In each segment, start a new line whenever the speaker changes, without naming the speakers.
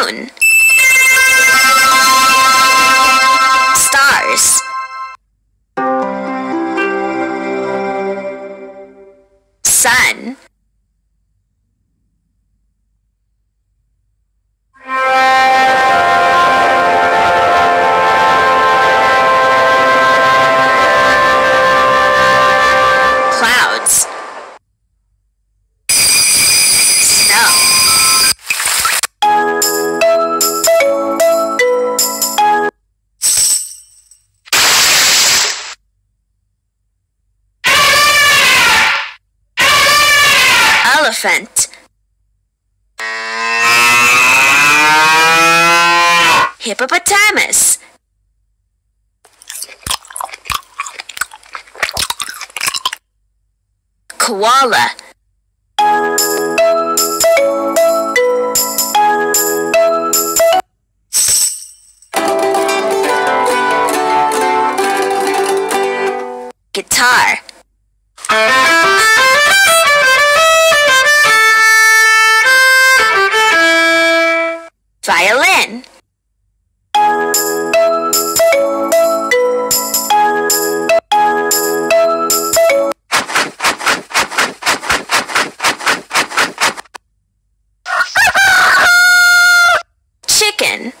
moon. Stars. Sun. Elephant. Hippopotamus. Koala. Guitar. Violin. Chicken.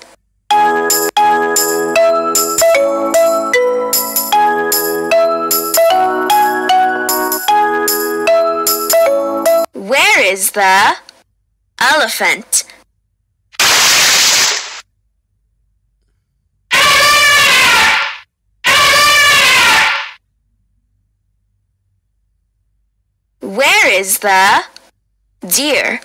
Where is the elephant? Where is the deer?